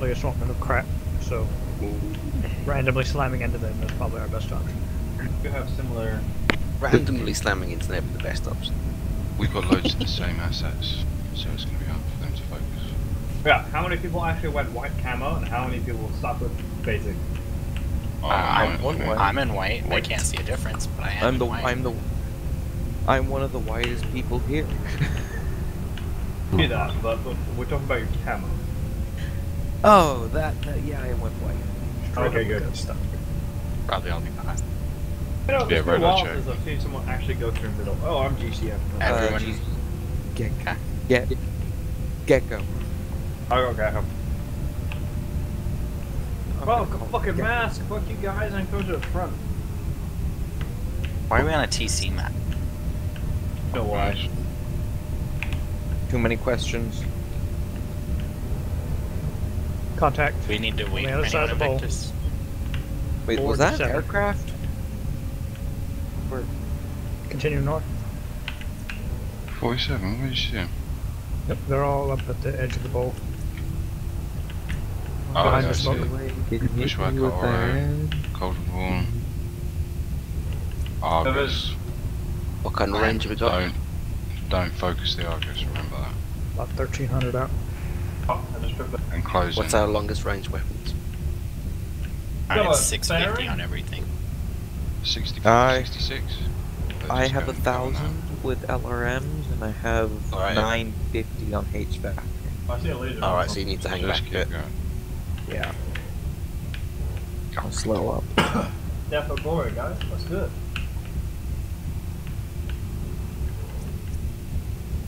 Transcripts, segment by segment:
like a assortment of crap. So mm. randomly slamming into them is probably our best option. You have similar. Randomly slamming into never the best option. We've got loads of the same assets, so it's going to be hard for them to focus. Yeah, how many people actually went white camo and how many people stuck with basic? Oh, I'm, no, okay. I'm in white. I can't see a difference, but I am I'm in the white. I'm the I'm one of the whitest people here. Do that, but, but we're talking about your camo. Oh, that, that yeah, I went white. Straight Okay, good. good stuff. Probably I'll be fast. You know, Yeah, it's been right, a I'll while check. I've seen someone actually go through the middle. Oh, I'm GCF. Uh, Everyone. geez. Get get gecko. I'll go get him. I'm Oh, gonna fucking Gecko. mask! Fuck you guys I'm going to the front. Why are we on a TC map? No why. Too many questions. Contact. We need to wait on the for other side of the bowl. Invictus. Wait, Forward was that an seven. aircraft? Or Continue north. 47, what did you see? Yep, they're all up at the edge of the bowl. Oh, Behind yeah, the I see. smoke. Didn't hit Bushwhacker, you with alright. that. Cold Warm. Argus. What kind of range have we got? Don't, don't focus the Argus, remember that. About 1300 out. And close What's our longest range weapons? Alright, Go 650 firing. on everything. 65, I- 66? I have a haven't done that. thousand with LRMs and I have Alright. nine fifty on HVAC. I see a laser. Alright, so you need to hang Just back a bit. going. Yeah. I'll slow up. Death of glory, guys. That's good.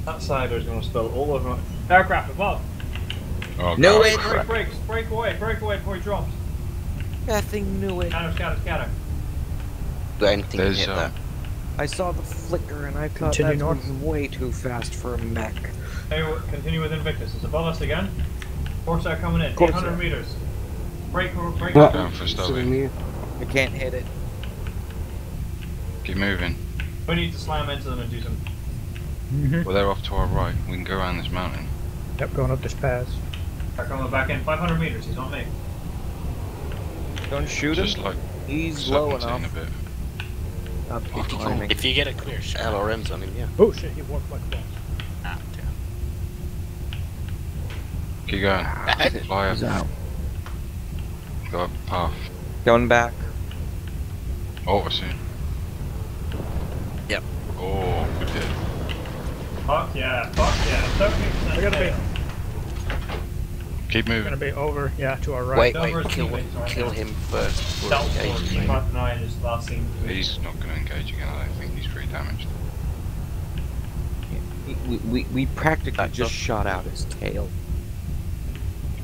That sider's gonna spill all over my aircraft above. Oh, No God. way. Break, brakes, break away, break away before he drops. That thing knew it. Scatter, scatter, scatter. Got anything to There's, hit um, that? I saw the flicker and I thought Continue that north. was way too fast for a mech. Hey, we'll continue with Invictus. It's above us again. Corsair coming in. Corsair. 800 meters. Break, break. Going for Stubby. I can't hit it. Keep moving. We need to slam into them and do some. Mm-hmm. Well, they're off to our right. We can go around this mountain. Yep, going up this pass. They're coming back in. 500 meters. He's on me. Don't shoot him. Like He's low 17 enough. a bit. Not If you. If you get a clear shot. LRMs on him, yeah. Oh shit, he warped like that. Ah, damn. Keep going. Fly He's up. out. Go up path. Going back. Oh, I see. Yep. Oh, we did. Fuck yeah, fuck yeah. 70% I gotta be- fail. Keep moving. Gonna be over, yeah, to our right. Wait, wait, is kill, kill him first before Stealth engaging. force, 5-9 is last seen. He's not going to engage again. I don't think he's pretty damaged. We, we, we practically Back just up. shot out his tail.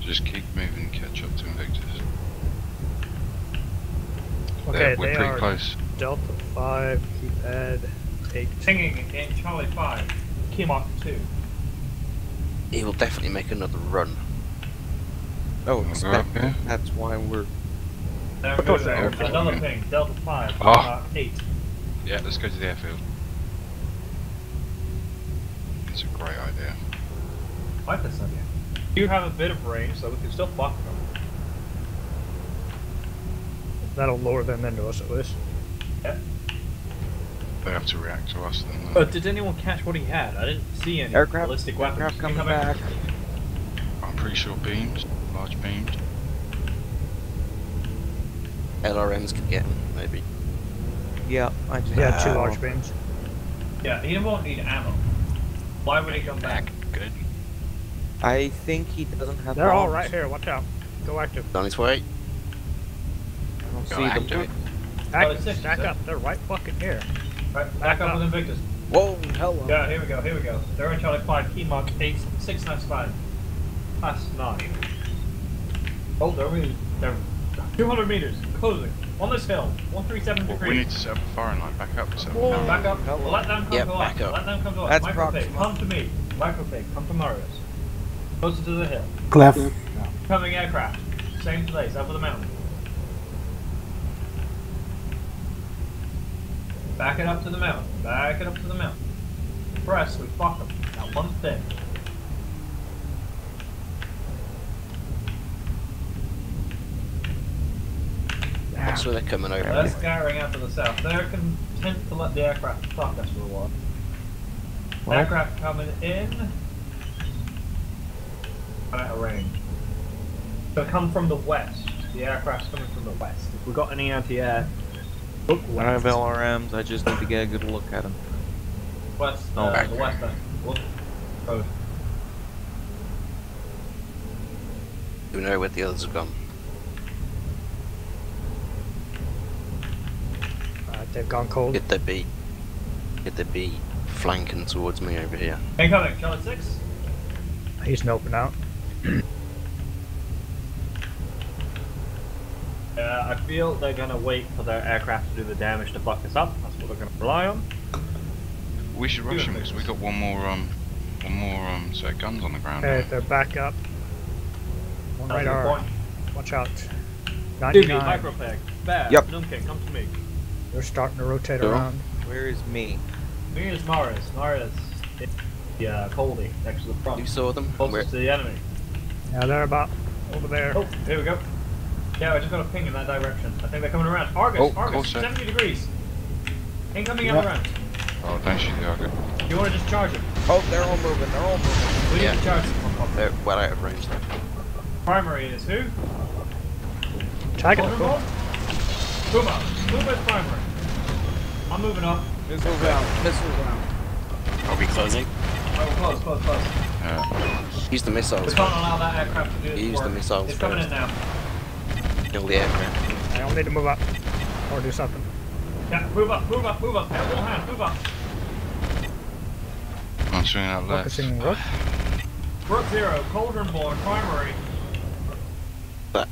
Just keep moving. Catch up to Invictus. Okay, They're- we're they pretty are close. Delta 5, keypad 8. Singing in Charlie 5. Kimok 2. He will definitely make another run. Oh, expect up here? That's why we're. There we go. course there. are. Another ping. Delta 5. Oh. Uh, 8. Yeah, let's go to the airfield. It's a great idea. I like this idea. You have a bit of range, so we can still fuck them. That'll lower them into us at least. Yeah. They have to react to us then. But did anyone catch what he had? I didn't see any Aircraft, ballistic weapons. aircraft coming Incoming. back. I'm pretty sure beams, large beams. LRMs could get him, maybe. Yeah, I just Yeah, two large beams. Yeah, he won't need ammo. Why would he come back? Back. Good. I think he doesn't have. They're all bombs. right here, watch out. Go active. On his way. I don't Go see active. them. Active, oh, it's six, stack up, they're right fucking here. Right, back, Back up, up. with Invictus. Whoa, hello. Yeah, here we go, here we go. They're in Charlie 5, key mark 8, 6 nice 5. Class 9. Oh, they're really. 200 meters, closing. On this hill, 137 Well, we need to set up a firing line back up. Set up Whoa. Back up. Hello. Let them come Yeah, to back us. up. Let them come to us. That's Micropig, Proxima. come to me. Micropig, come to Marius. Closer to the hill. Clef. Coming aircraft. Same place, over the mountain. Back it up to the mountain. Back it up to the mountain. Press, we fuck them. Not one thing. That's where they're coming over. They're scouring out to the south. They're content to let the aircraft fuck us for a while. Well- aircraft coming in. Out of range. They'll come from the west. The aircraft's coming from the west. If we got any anti-air, I have LRMs. I just need to get a good look at them. West, Oh, uh, back the there. west end. Whoop. Road. Do we know where the others have gone? They've gone cold. Could they be? Could they be flanking towards me over here? Incoming, Charlie 6. He's noping out. uh, I feel they're gonna wait for their aircraft to do the damage to fuck us up. That's what they're gonna rely on. We should rush him because we got one more um, one more um, set of guns on the ground. Okay, now. they're back up. One That's radar. Watch out. Duty, 99. Micropig, bear, Yep. Numkin, come to me. They're starting to rotate Cool. around. Where is me? Me is Marius. Marius. It's the uh, Coldy next to the front. You saw them? Closest Where? to the enemy. Yeah, they're about over there. Oh, here we go. Yeah, I just got a ping in that direction. I think they're coming around. Argus, Oh, Argus, close, sir. 70 degrees. Incoming Yeah. around. Oh, don't shoot the You want to just charge him? Oh, they're all moving. They're all moving. We need Yeah. to charge them. They're well out of range though. Primary is who? Tagging Cauldron them. Ball? Puma. Puma's primary. I'm moving up. Missiles out. Missiles out. Are we closing? Oh, close, close, close. Yeah. Use the missiles. We can't allow that aircraft to do its Use the missiles It's coming in now. Kill the aircraft. I don't need to move up or do something. Yeah, move up, move up, move up. Have one hand, move up. I'm swinging out left. Focusing rook. Brook Zero, Cauldron Born, primary. Oh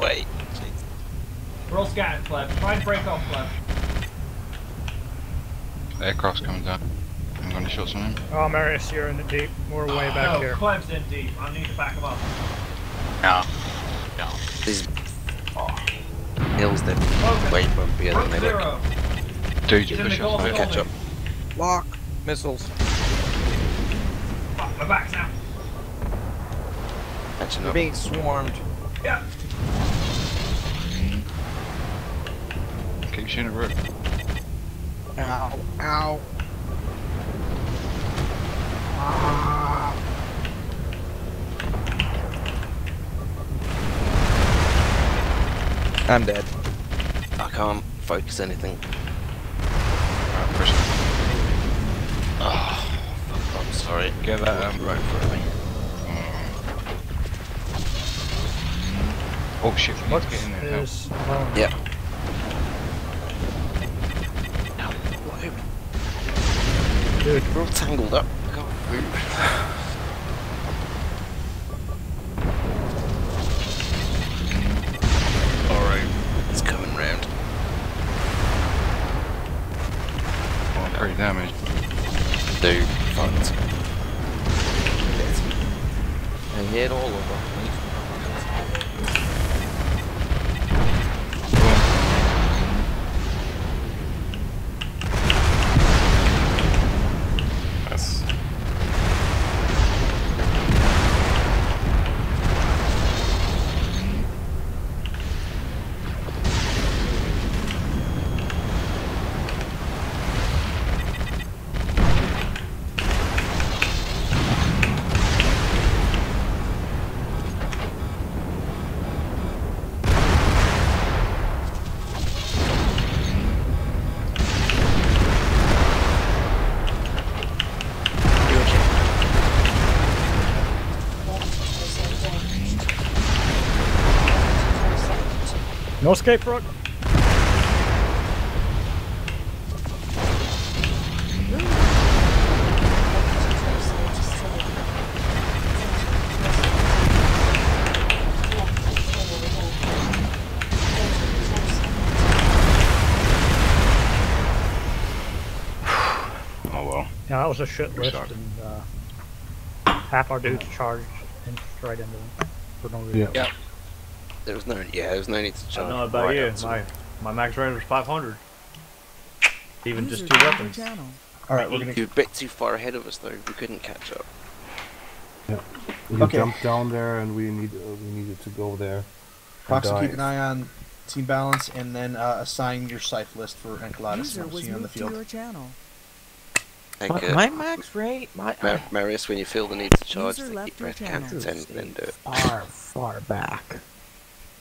wait. Roll scan, Clef. Try and break off, Clef. Aircraft's coming down. I'm going to shot something. Oh, Marius, you're in the deep. We're way back no, here. Clef's in deep. I need to back him up. No. No. These oh. hills that Focus. way bumpier than Brook they look. Zero. Dude, He's in push the Gulf us of there. Catch up. Lock. Missiles. Fuck, my back's now. Catching We're being swarmed. Yeah. Keep shooting at Rook. Ow. Ow. Ah. I'm dead. I can't focus anything. Right, push. Oh, fuck, I'm sorry. Get that, um, right in front of me. Oh shit, we need What to get in there. Help. is alone? Yep. No, Dude, We're all tangled up. I can't move. Alright, it's coming round. Oh, I'm pretty damaged. Dude, fucked. I hit all of them. No escape rook. Oh well. Yeah, that was a shit list, Sorry. and uh, half our dudes charged and straight into them for no reason. Yeah. There was no, yeah, there was no need to I charge. don't know about right you. My my max range was 500. Even just two weapons. channel. Alright, we're gonna You were a bit too far ahead of us though. We couldn't catch up. Yeah. we Okay. jumped down there and we need uh, we needed to go there. and Fox, keep an eye on team balance, and then uh, assign your scythe list for Enceladus User when you see you on the field. your channel. Take My, my max rate, my Mar- Marius, when you feel the need to charge User the left keep your red channel. cactus, then, then do it. far, far back.